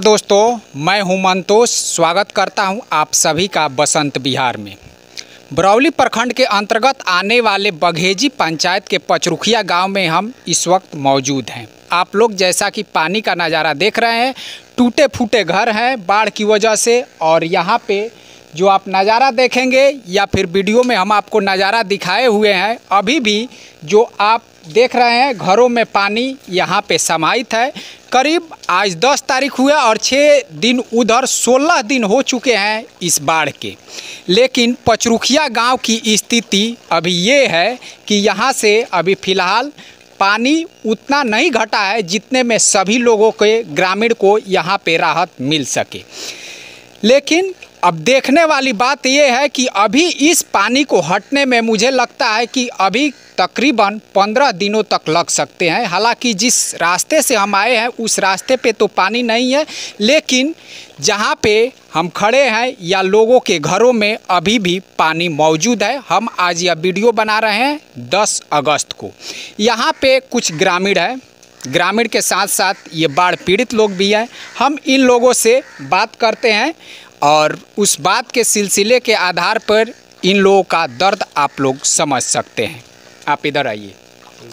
दोस्तों, मैं हूँ मंतोष। स्वागत करता हूँ आप सभी का बसंत बिहार में। बरौली प्रखंड के अंतर्गत आने वाले बघेजी पंचायत के पचरुखिया गाँव में हम इस वक्त मौजूद हैं। आप लोग जैसा कि पानी का नज़ारा देख रहे हैं टूटे फूटे घर हैं बाढ़ की वजह से और यहाँ पे जो आप नज़ारा देखेंगे या फिर वीडियो में हम आपको नज़ारा दिखाए हुए हैं, अभी भी जो आप देख रहे हैं, घरों में पानी यहाँ पे समाहित है। करीब आज 10 तारीख हुआ और 6 दिन उधर 16 दिन हो चुके हैं इस बाढ़ के। लेकिन पचरुखिया गाँव की स्थिति अभी ये है कि यहाँ से अभी फ़िलहाल पानी उतना नहीं घटा है जितने में सभी लोगों के ग्रामीण को यहाँ पे राहत मिल सके। लेकिन अब देखने वाली बात यह है कि अभी इस पानी को हटने में मुझे लगता है कि अभी तकरीबन पंद्रह दिनों तक लग सकते हैं। हालाँकि जिस रास्ते से हम आए हैं, उस रास्ते पे तो पानी नहीं है, लेकिन जहाँ पे हम खड़े हैं या लोगों के घरों में अभी भी पानी मौजूद है। हम आज यह वीडियो बना रहे हैं 10 अगस्त को। यहाँ पे कुछ ग्रामीण है। ग्रामीण के साथ साथ ये बाढ़ पीड़ित लोग भी हैं। हम इन लोगों से बात करते हैं। और उस बात के सिलसिले के आधार पर इन लोगों का दर्द आप लोग समझ सकते हैं। आप इधर आइए।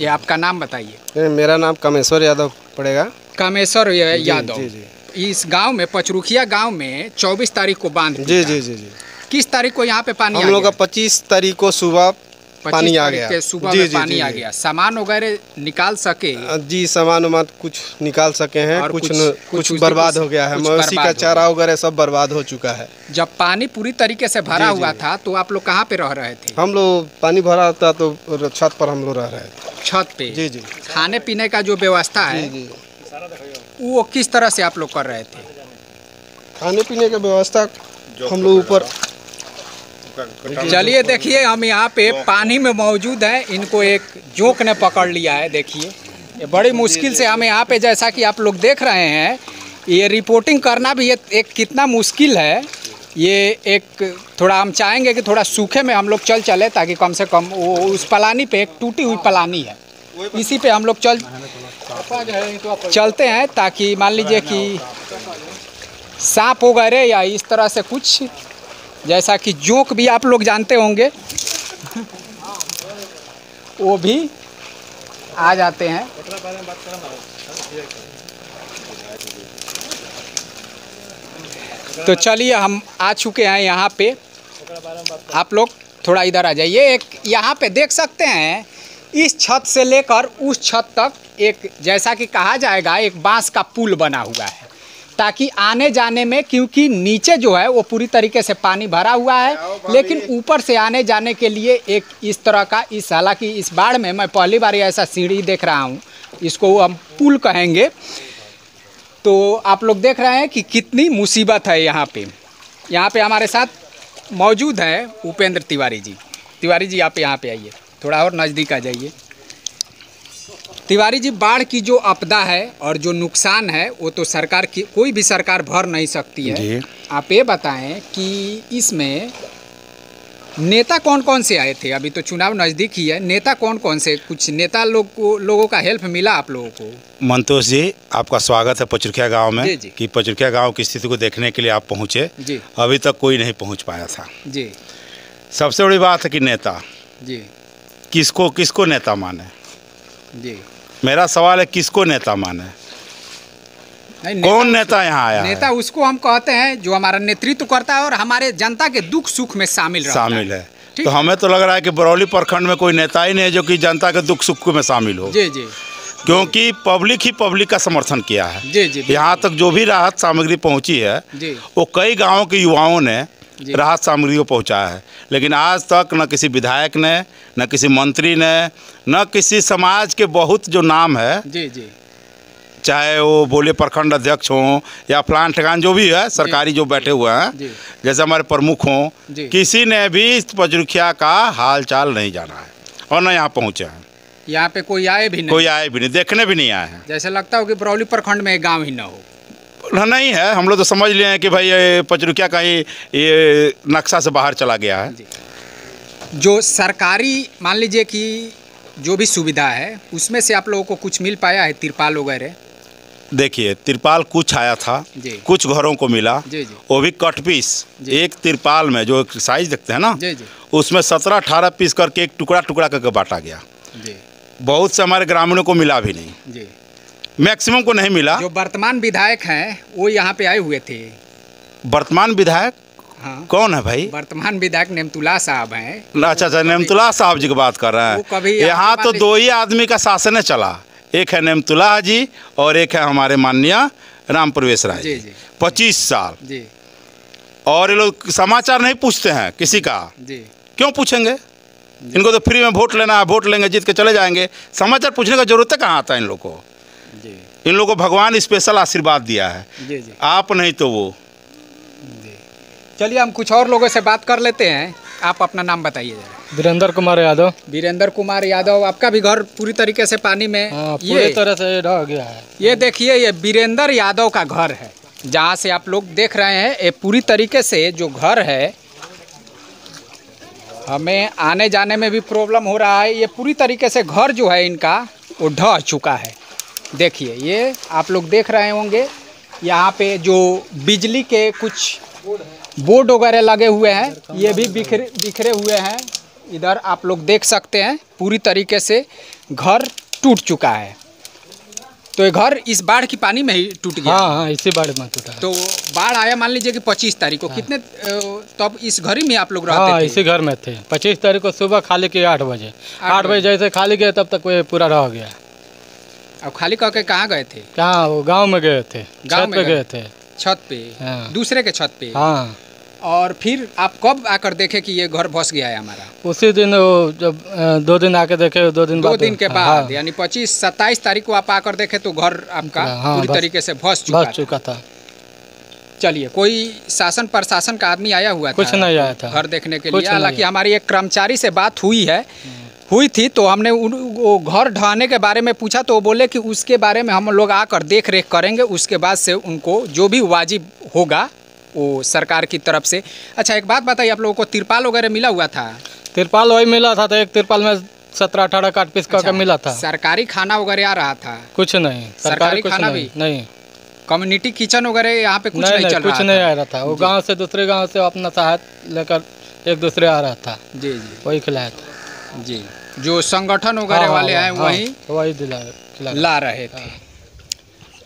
ये आपका नाम बताइए। मेरा नाम कमेश्वर यादव पड़ेगा। कामेश्वर यादव जी, जी, जी। इस गाँव में पचरुखिया गाँव में 24 तारीख को बाँध जी जी जी जी। किस तारीख को यहाँ पे पानी हम लोग का पच्चीस तारीख को सुबह 25 पानी आ गया। सुबह जी, में जी, पानी जी, आ गया। सामान वगैरह निकाल सके? जी सामान उमान कुछ निकाल सके हैं। और कुछ कुछ- कुछ बर्बाद हो गया है। मवेशी का चारा वगैरह सब बर्बाद हो चुका है। जब पानी पूरी तरीके से भरा। हुआ था तो आप लोग कहाँ पे रह रहे थे? हम लोग पानी भरा था तो छत पर हम लोग रह रहे थे। छत पे? जी जी। खाने पीने का जो व्यवस्था है वो किस तरह से आप लोग कर रहे थे? खाने पीने की व्यवस्था हम लोग ऊपर चलिए देखिए हम यहाँ पे पानी में मौजूद हैं। इनको एक जोक ने पकड़ लिया है देखिए। ये बड़ी मुश्किल से हम यहाँ पे जैसा कि आप लोग देख रहे हैं ये रिपोर्टिंग करना भी ये एक कितना मुश्किल है। ये एक थोड़ा हम चाहेंगे कि थोड़ा सूखे में हम लोग चल चले ताकि कम से कम वो उस पलानी पे एक टूटी हुई पलानी है। इसी पे हम लोग चल चलते हैं ताकि मान लीजिए कि सांप वगैरह या इस तरह से कुछ जैसा कि जोक भी आप लोग जानते होंगे। वो भी आ जाते हैं। तो चलिए हम आ चुके हैं यहाँ पे। आप लोग थोड़ा इधर आ जाइए। एक यहाँ पे देख सकते हैं, इस छत से लेकर उस छत तक एक, जैसा कि कहा जाएगा, एक बाँस का पुल बना हुआ है। ताकि आने जाने में क्योंकि नीचे जो है वो पूरी तरीके से पानी भरा हुआ है। लेकिन ऊपर से आने जाने के लिए एक इस तरह का इस हालाँकि इस बाढ़ में मैं पहली बार ऐसा सीढ़ी देख रहा हूँ। इसको हम पुल कहेंगे। तो आप लोग देख रहे हैं कि कितनी मुसीबत है यहाँ पे। यहाँ पे हमारे साथ मौजूद है उपेंद्र तिवारी जी। तिवारी जी आप यहाँ पे आइए। थोड़ा और नज़दीक आ जाइए। तिवारी जी बाढ़ की जो आपदा है और जो नुकसान है वो तो सरकार की कोई भी सरकार भर नहीं सकती है। आप ये बताएँ कि इसमें नेता कौन कौन से आए थे? अभी तो चुनाव नज़दीक ही है। नेता कौन कौन से कुछ नेता लोग को लोगों का हेल्प मिला आप लोगों को? मंतोष जी आपका स्वागत है पचरुखिया गाँव में। जी। कि पचरुखिया गाँव की स्थिति को देखने के लिए आप पहुँचे। जी। अभी तक कोई नहीं पहुँच पाया था। जी। सबसे बड़ी बात है कि नेता। जी। किसको किसको नेता माने? जी। मेरा सवाल है किसको नेता माने? नहीं, कौन नेता यहाँ आया नेता है? उसको हम कहते हैं जो हमारा नेतृत्व करता है और हमारे जनता के दुख सुख में शामिल शामिल है। तो हमें तो लग रहा है कि बरौली प्रखंड में कोई नेता ही नहीं है जो कि जनता के दुख सुख में शामिल हो। जी जी। क्योंकि पब्लिक ही पब्लिक का समर्थन किया है। जी जी यहाँ तक जो भी राहत सामग्री पहुँची है जी। वो कई गाँवों के युवाओं ने। राहत सामग्री को पहुँचाया है। लेकिन आज तक न किसी विधायक ने न किसी मंत्री ने न किसी समाज के बहुत जो नाम है जी जी। चाहे वो बोले प्रखंड अध्यक्ष हों या फलान ठिकान जो भी है सरकारी जो बैठे हुए हैं जैसे हमारे प्रमुख हों किसी ने भी इस पचरुखिया का हाल चाल नहीं जाना है और न यहाँ पहुँचे हैं। यहाँ पे कोई आए भी नहीं। कोई आए भी नहीं देखने भी नहीं आए हैं। जैसे लगता हो कि बरौली प्रखंड में एक गाँव ही ना हो। नहीं है। हम लोग तो समझ लिए हैं कि भाई ये पचरुखिया कहीं ये नक्शा से बाहर चला गया है। जो सरकारी मान लीजिए कि जो भी सुविधा है उसमें से आप लोगों को कुछ मिल पाया है? तिरपाल वगैरह? देखिए तिरपाल कुछ आया था। कुछ घरों को मिला। जी, जी। वो भी कट पीस। एक तिरपाल में जो साइज़ देखते हैं ना जी जी। उसमें सत्रह अठारह पीस करके एक टुकड़ा टुकड़ा करके बांटा गया। जी। बहुत से हमारे ग्रामीणों को मिला भी नहीं। जी। मैक्सिमम को नहीं मिला। जो वर्तमान विधायक हैं वो यहाँ पे आए हुए थे। वर्तमान विधायक? हाँ। कौन है भाई? वर्तमान विधायक नेमतुल्ला साहब हैं। अच्छा अच्छा नेमतुल्ला साहब जी की बात कर रहे वो कभी हैं यहाँ तो दो ही आदमी का शासन है चला। एक है नेमतुल्ला जी और एक है हमारे माननीय राम प्रवेश राय जी। पच्चीस साल। जी। और ये लोग समाचार नहीं पूछते हैं किसी का। जी। क्यों पूछेंगे? इनको तो फ्री में वोट लेना है वोट लेंगे जीत के चले जाएँगे। समाचार पूछने का ज़रूरत है कहाँ आता है इन लोग को? इन लोगों को भगवान स्पेशल आशीर्वाद दिया है। जी जी। आप नहीं तो वो। चलिए हम कुछ और लोगों से बात कर लेते हैं। आप अपना नाम बताइए वीरेंद्र कुमार यादव। वीरेंद्र कुमार यादव आपका भी घर पूरी तरीके से पानी में? हाँ पूरी ये तरह से ढह गया है। ये देखिए ये वीरेंद्र यादव का घर है। जहाँ से आप लोग देख रहे हैं ये पूरी तरीके से जो घर है हमें आने जाने में भी प्रॉब्लम हो रहा है। ये पूरी तरीके से घर जो है इनका वो ढह चुका है। देखिए ये आप लोग देख रहे होंगे यहाँ पे जो बिजली के कुछ बोर्ड वगैरह लगे हुए हैं ये भी बिखरे बिखरे हुए हैं। इधर आप लोग देख सकते हैं पूरी तरीके से घर टूट चुका है। तो ये घर इस बाढ़ की पानी में ही टूट गया। हाँ हाँ इसी बाढ़ में टूटा तो बाढ़ आया मान लीजिए कि 25 तारीख को हाँ। कितने तब इस घर ही में आप लोग रहते हाँ थे? इसी घर में थे। पच्चीस तारीख को सुबह खाली किए आठ बजे। आठ बजे जैसे खाली गए तब तक वो पूरा रह गया। अब खाली करके कहाँ गए थे? कहाँ वो गाँव में गए थे गाँव में गए? थे। छत पे? हाँ। दूसरे के छत पे? हाँ। और फिर आप कब आकर देखे कि ये घर भस गया है हमारा? उसी दिन वो जब दो दिन आके देखे दो दिन दो दिन के बाद हाँ, बाद यानी पच्चीस सत्ताईस तारीख को आप आकर देखे तो घर आपका हाँ, पूरी तरीके से भस चुका बस था। चुका था। चलिए कोई शासन प्रशासन का आदमी आया हुआ था? कुछ नहीं आया था। घर देखने के लिए। हालाँकि हमारी एक कर्मचारी से बात हुई है। हुई थी तो हमने उन वो घर ढहाने के बारे में पूछा तो वो बोले कि उसके बारे में हम लोग आकर देख रेख करेंगे उसके बाद से उनको जो भी वाजिब होगा वो सरकार की तरफ़ से। अच्छा एक बात बताइए आप लोगों को तिरपाल वगैरह मिला हुआ था? तिरपाल वही मिला था तो एक तिरपाल में सत्रह अठारह काट पीस करके मिला था। सरकारी खाना वगैरह आ रहा था? कुछ नहीं सरकारी कुछ खाना भी? नहीं। कम्युनिटी किचन वगैरह यहाँ पे कुछ नहीं नहीं, नहीं चल कुछ नहीं आ रहा था वो गाँव से दूसरे गाँव से अपना सहायता लेकर एक दूसरे आ रहा था। जी जी। वही खिलाया था। जी। जो संगठन वगैरह हाँ, वाले हाँ, हैं हाँ, वही वही दिला खिलाया ला रहे थे।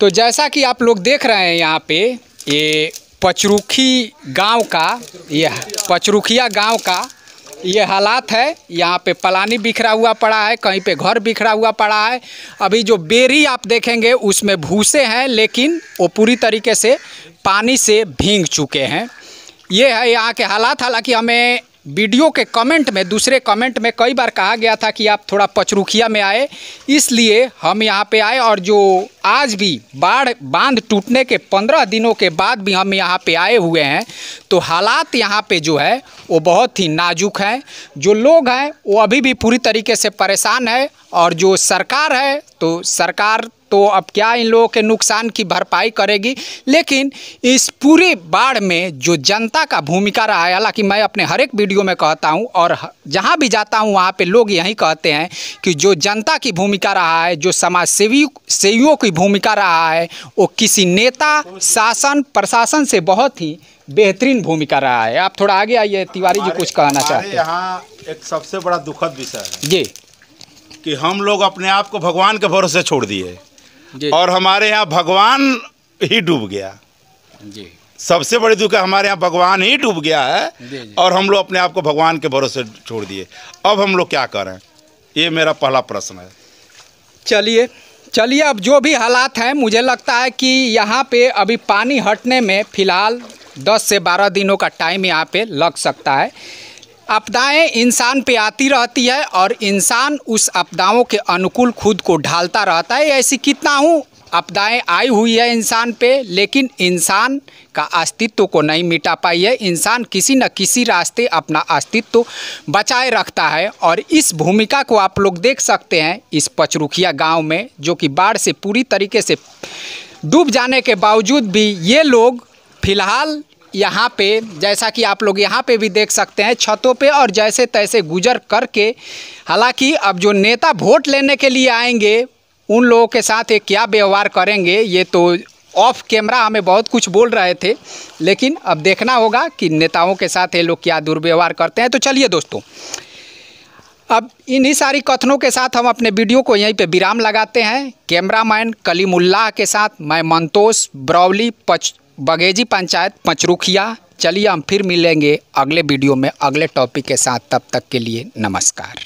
तो जैसा कि आप लोग देख रहे हैं यहाँ पे ये पचरुखी गाँव का यह पचरुखिया गाँव का ये हालात है। यहाँ पे पलानी बिखरा हुआ पड़ा है कहीं पे घर बिखरा हुआ पड़ा है। अभी जो बेरी आप देखेंगे उसमें भूसे हैं लेकिन वो पूरी तरीके से पानी से भींग चुके हैं। ये है यहाँ के हालात हालाँकि हमें वीडियो के कमेंट में, दूसरे कमेंट में कई बार कहा गया था कि आप थोड़ा पचरुखिया में आए। इसलिए हम यहाँ पे आए और जो आज भी बाढ़, बाँध टूटने के पंद्रह दिनों के बाद भी हम यहाँ पे आए हुए हैं। तो हालात यहाँ पे जो है वो बहुत ही नाजुक हैं। जो लोग हैं, वो अभी भी पूरी तरीके से परेशान है और जो सरकार है तो सरकार तो अब क्या इन लोगों के नुकसान की भरपाई करेगी? लेकिन इस पूरी बाढ़ में जो जनता का भूमिका रहा है, हालाँकि मैं अपने हर एक वीडियो में कहता हूँ और जहाँ भी जाता हूँ, वहाँ पे लोग यही कहते हैं कि जो जनता की भूमिका रहा है, जो समाज सेवी सेवियों की भूमिका रहा है, वो किसी नेता, शासन, प्रशासन से बहुत ही बेहतरीन भूमिका रहा है। आप थोड़ा आगे आइए तिवारी जी कुछ कहना चाहते हैं। यहाँ एक सबसे बड़ा दुखद विषय है जी। कि हम लोग अपने आप को भगवान के भरोसे छोड़ दिए। और हमारे यहाँ भगवान ही डूब गया। जी। सबसे बड़ी दुख है हमारे यहाँ भगवान ही डूब गया है जी, जी। और हम लोग अपने आप को भगवान के भरोसे छोड़ दिए। अब हम लोग क्या करें? ये मेरा पहला प्रश्न है। चलिए चलिए अब जो भी हालात हैं मुझे लगता है कि यहाँ पे अभी पानी हटने में फ़िलहाल 10 से 12 दिनों का टाइम यहाँ पे लग सकता है। आपदाएँ इंसान पे आती रहती है और इंसान उस आपदाओं के अनुकूल खुद को ढालता रहता है। ऐसी कितना हूँ, आपदाएँ आई हुई है इंसान पे, लेकिन इंसान का अस्तित्व को नहीं मिटा पाई है। इंसान किसी न किसी रास्ते अपना अस्तित्व बचाए रखता है और इस भूमिका को आप लोग देख सकते हैं इस पचरुखिया गाँव में, जो कि बाढ़ से पूरी तरीके से डूब जाने के बावजूद भी ये लोग फ़िलहाल यहाँ पे, जैसा कि आप लोग यहाँ पे भी देख सकते हैं, छतों पे और जैसे तैसे गुजर करके, हालाँकि अब जो नेता वोट लेने के लिए आएँगे, उन लोगों के साथ ये क्या व्यवहार करेंगे, ये तो ऑफ़ कैमरा हमें बहुत कुछ बोल रहे थे, लेकिन अब देखना होगा कि नेताओं के साथ ये लोग क्या दुर्व्यवहार करते हैं। तो चलिए दोस्तों, अब इन्हीं सारी कथनों के साथ हम अपने वीडियो को यहीं पे विराम लगाते हैं। कैमरामैन कलीमुल्लाह के साथ मैं मंतोष ब्रौली पच बघेजी पंचायत पंचरुखिया, चलिए हम फिर मिलेंगे अगले वीडियो में अगले टॉपिक के साथ, तब तक के लिए नमस्कार।